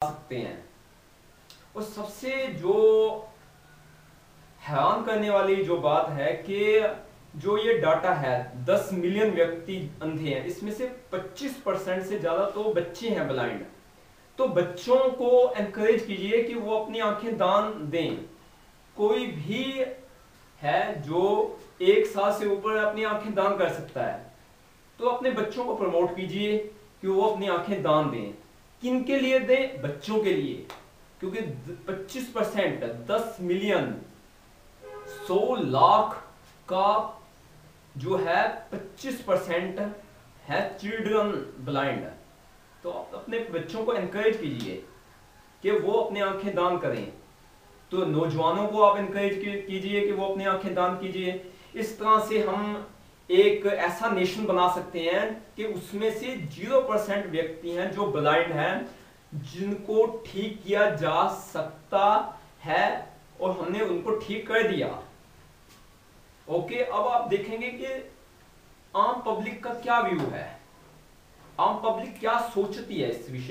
सकते हैं। और सबसे जो हैरान करने वाली जो बात है कि जो ये डाटा है 10 मिलियन व्यक्ति अंधे हैं, इसमें से 25 परसेंट से ज़्यादा तो बच्चे हैं ब्लाइंड तो बच्चों को एनकरेज कीजिए कि वो अपनी आँखें दान दें। कोई भी है जो एक साल से ऊपर अपनी आँखें दान कर सकता है तो अपने बच्चों को प्रमोट कीजिए। कि वो अपनी आँखें दान दें। किन के लिए दें? बच्चों के लिए। क्योंकि 25 परसेंट, दस मिलियन 100 लाख का जो है 25 परसेंट है चिल्ड्रन ब्लाइंड। तो आप अपने बच्चों को एनकरेज कीजिए कि वो अपनी आँखें दान करें। तो नौजवानों को आप इनकरेज कीजिए कि वो अपनी आँखें दान कीजिए। इस तरह से हम एक ऐसा नेशन बना सकते हैं कि उसमें से ज़ीरो परसेंट व्यक्ति हैं जो ब्लाइंड हैं, जिनको ठीक किया जा सकता है और हमने उनको ठीक कर दिया। ओके अब आप देखेंगे कि आम पब्लिक का क्या व्यू है? आम पब्लिक क्या सोचती है इस विषय